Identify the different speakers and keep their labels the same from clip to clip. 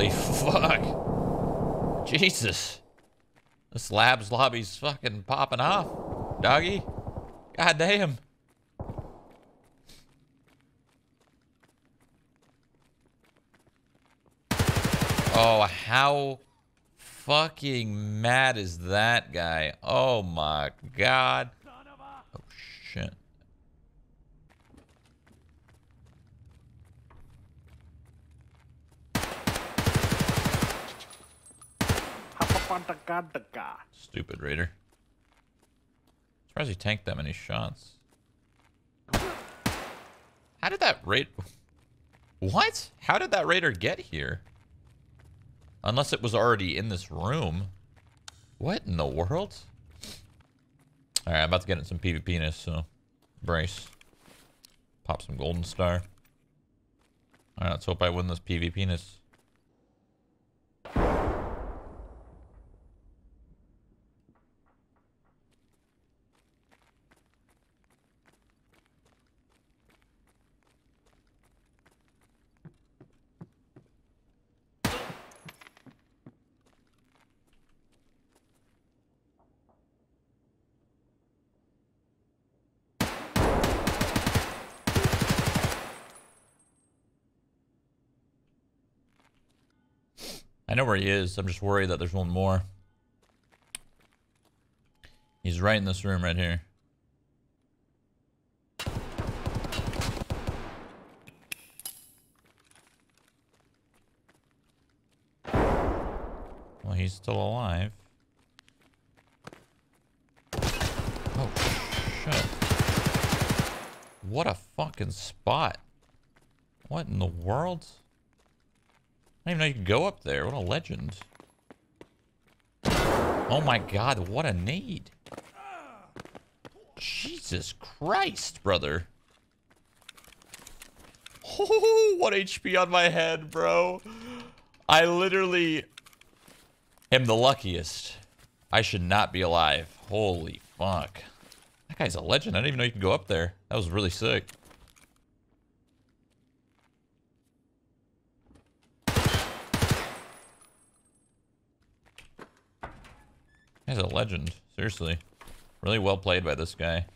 Speaker 1: Holy fuck. Jesus. This labs lobby's fucking popping off. Doggy. God damn. Oh, how fucking mad is that guy? Oh my god. Oh shit. Stupid raider. Surprised he tanked that many shots. How did that raid... What? How did that raider get here? Unless it was already in this room. What in the world? Alright, I'm about to get in some PvP-ness, so... Brace. Pop some golden star. Alright, let's hope I win this PvP-ness. I know where he is. I'm just worried that there's one more. He's right in this room right here. Well, he's still alive. Oh, shit. What a fucking spot. What in the world? I didn't even know you could go up there. What a legend. Oh my god, what a need. Jesus Christ, brother. Oh, what HP on my head, bro. I literally am the luckiest. I should not be alive. Holy fuck. That guy's a legend. I didn't even know you could go up there. That was really sick. He's a legend. Seriously. Really well played by this guy.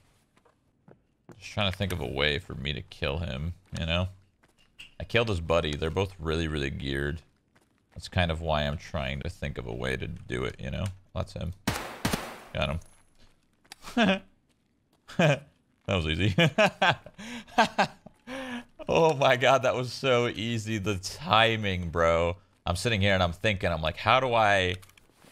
Speaker 1: Just trying to think of a way for me to kill him, you know? I killed his buddy. They're both really, really geared. That's kind of why I'm trying to think of a way to do it, you know? That's him. Got him. that was easy. oh my god, that was so easy. The timing, bro. I'm sitting here and I'm thinking, I'm like, how do I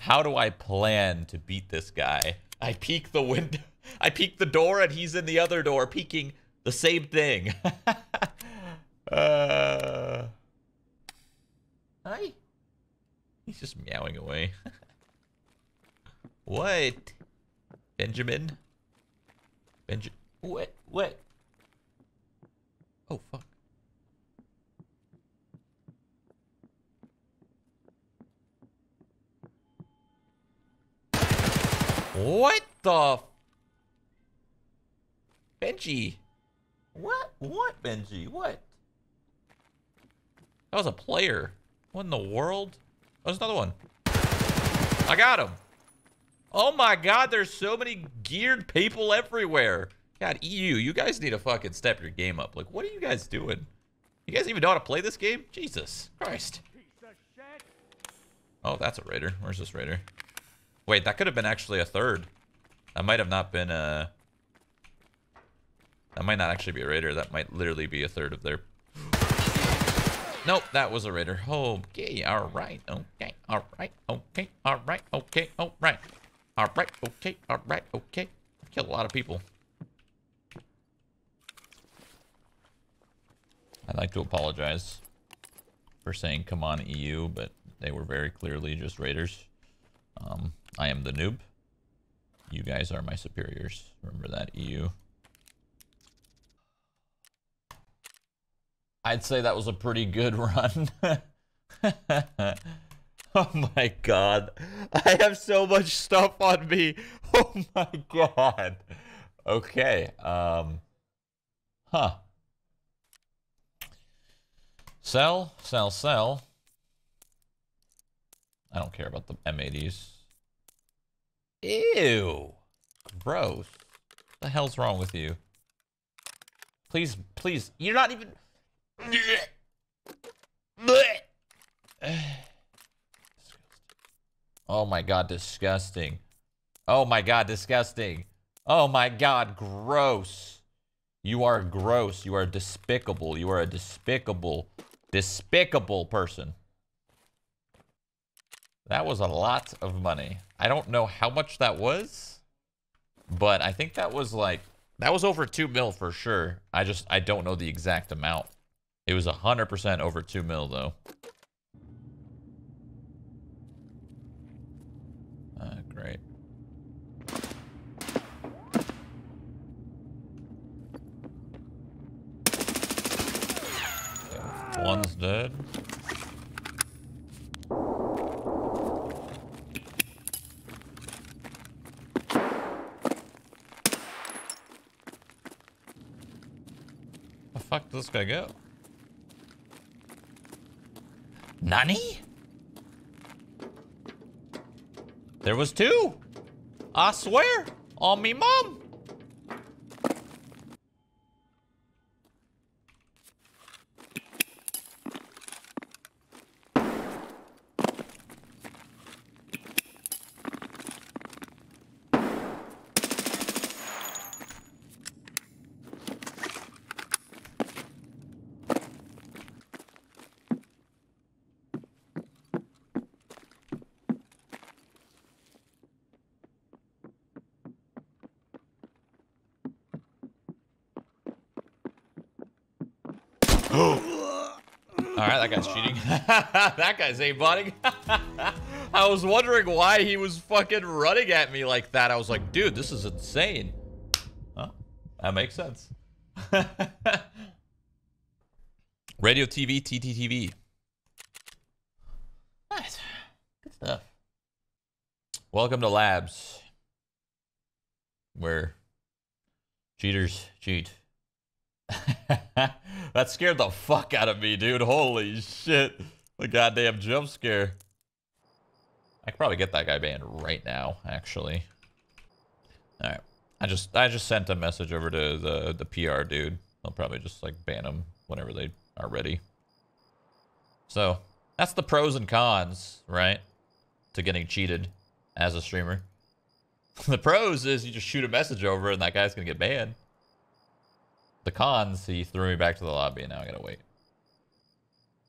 Speaker 1: how do I plan to beat this guy? I peek the window. I peek the door and he's in the other door peeking the same thing. uh, hi. He's just meowing away. what? Benjamin? Benjamin? What? What? Oh, fuck. What the? Benji. What? What, Benji? What? That was a player. What in the world? Oh, there's another one. I got him. Oh my god, there's so many geared people everywhere. God, EU, you guys need to fucking step your game up. Like, what are you guys doing? You guys even know how to play this game? Jesus Christ. Oh, that's a raider. Where's this raider? Wait, that could have been actually a third. That might have not been a... That might not actually be a raider. That might literally be a third of their... Nope, that was a raider. Okay, alright, okay, alright, okay, alright, okay, alright. Alright, okay, alright, okay. Killed a lot of people. I'd like to apologize for saying come on EU, but they were very clearly just raiders. Um, I am the noob. You guys are my superiors. Remember that, EU. I'd say that was a pretty good run. oh my god. I have so much stuff on me. Oh my god. Okay. Um. Huh. Sell, sell, sell. I don't care about the M80s. Ew. Gross. What the hell's wrong with you? Please, please. You're not even... Oh my god, disgusting. Oh my god, disgusting. Oh my god, gross. You are gross. You are despicable. You are a despicable, despicable person. That was a lot of money. I don't know how much that was, but I think that was like, that was over 2 mil for sure. I just, I don't know the exact amount. It was 100% over 2 mil though. Uh, great. One's dead. Fuck did this guy go? Nani? There was two. I swear. On me mom. All right, that guy's cheating. that guy's aimbotting. I was wondering why he was fucking running at me like that. I was like, dude, this is insane. Huh? That makes sense. Radio TV, TTTV. Nice. Good stuff. Welcome to Labs. Where cheaters cheat. that scared the fuck out of me, dude. Holy shit. The goddamn jump scare. I could probably get that guy banned right now, actually. Alright. I just I just sent a message over to the, the PR dude. They'll probably just like ban him whenever they are ready. So, that's the pros and cons, right? To getting cheated as a streamer. the pros is you just shoot a message over and that guy's gonna get banned. The cons, he threw me back to the lobby and now I gotta wait.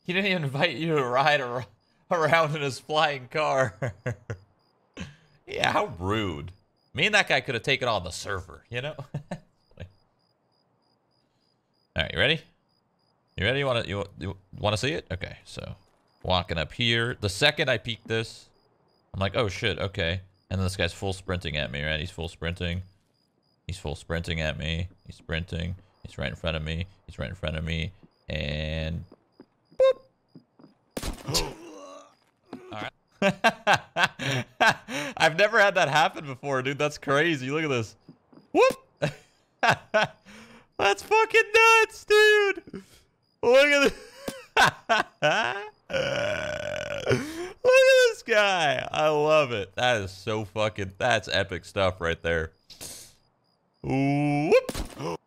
Speaker 1: He didn't even invite you to ride ar around in his flying car. yeah, how rude. Me and that guy could have taken on the server, you know? Alright, you ready? You ready? You wanna you, you wanna see it? Okay, so walking up here. The second I peek this, I'm like, oh shit, okay. And then this guy's full sprinting at me, right? He's full sprinting. He's full sprinting at me. He's sprinting. He's right in front of me. He's right in front of me. And Alright. I've never had that happen before, dude. That's crazy. Look at this. Whoop! That's fucking nuts, dude! Look at this. Look at this guy. I love it. That is so fucking... That's epic stuff right there. Whoop!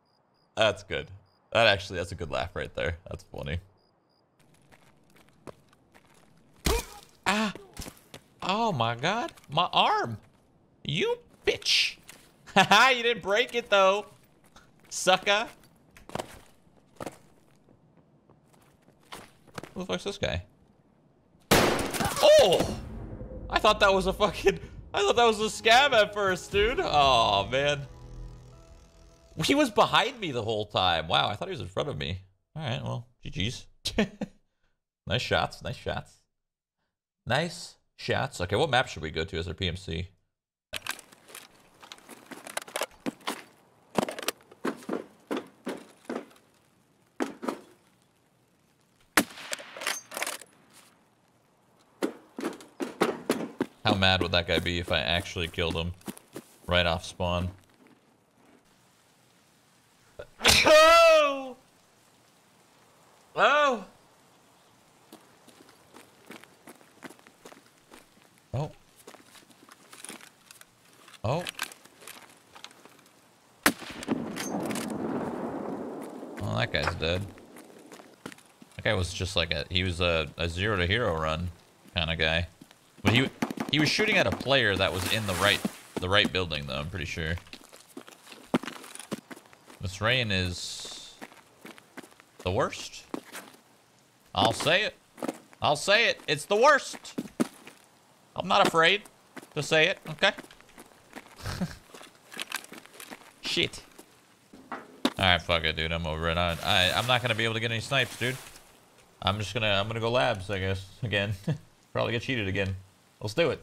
Speaker 1: That's good. That actually, that's a good laugh right there. That's funny. ah! Oh my god. My arm. You bitch. Haha, you didn't break it though. Sucker. Who the fuck's this guy? Oh! I thought that was a fucking... I thought that was a scav at first, dude. Oh, man. He was behind me the whole time. Wow, I thought he was in front of me. All right, well, GG's. nice shots, nice shots. Nice shots. Okay, what map should we go to as our PMC? How mad would that guy be if I actually killed him right off spawn? Oh! Oh! Oh. Oh. Well, that guy's dead. That guy was just like a, he was a, a zero to hero run kind of guy. But he, he was shooting at a player that was in the right, the right building though, I'm pretty sure. This rain is the worst. I'll say it. I'll say it. It's the worst. I'm not afraid to say it, okay? Shit. Alright, fuck it, dude. I'm over it. I, I, I'm not gonna be able to get any snipes, dude. I'm just gonna, I'm gonna go labs, I guess, again. Probably get cheated again. Let's do it.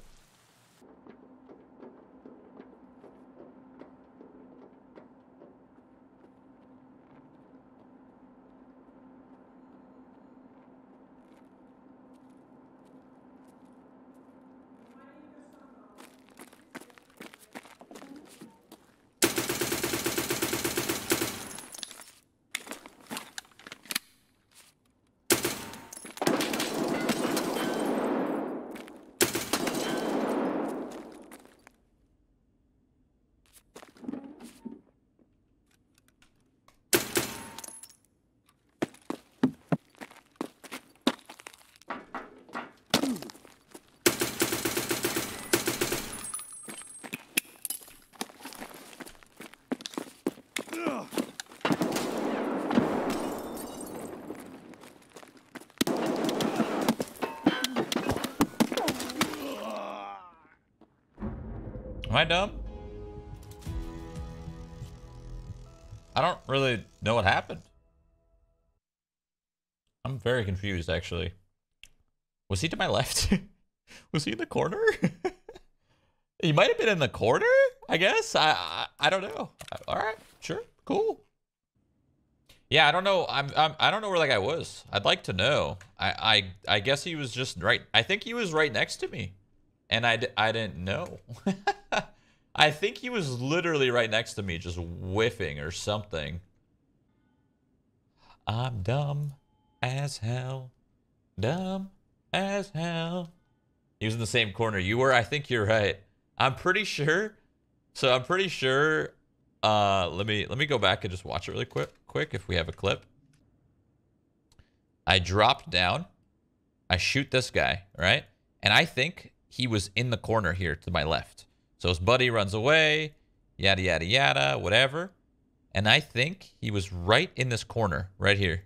Speaker 1: Am I dumb? I don't really know what happened. I'm very confused, actually. Was he to my left? Was he in the corner? he might have been in the corner, I guess. I, I, I don't know. All right, sure, cool. Yeah, I don't know. I'm, I'm I don't know where that guy was. I'd like to know. I I I guess he was just right. I think he was right next to me, and I I didn't know. I think he was literally right next to me, just whiffing or something. I'm dumb as hell. Dumb as hell. He was in the same corner you were. I think you're right. I'm pretty sure. So I'm pretty sure. Uh, let me let me go back and just watch it really quick. Quick, if we have a clip. I dropped down. I shoot this guy, right? And I think he was in the corner here to my left. So his buddy runs away, yada, yada, yada, whatever. And I think he was right in this corner, right here.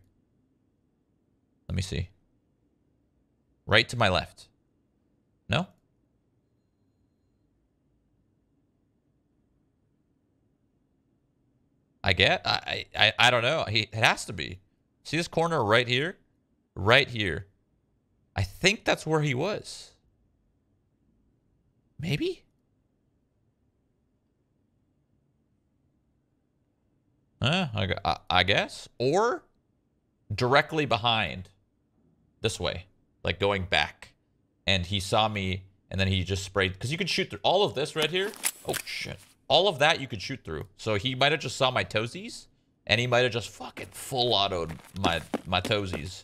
Speaker 1: Let me see. Right to my left. No? I get. I, I I don't know. He it has to be. See this corner right here? Right here. I think that's where he was. Maybe? Uh, I, I guess. Or directly behind this way, like going back. And he saw me, and then he just sprayed. Because you can shoot through all of this right here. Oh, shit. All of that you could shoot through. So he might have just saw my toesies, and he might have just fucking full autoed my, my toesies.